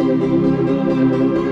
Música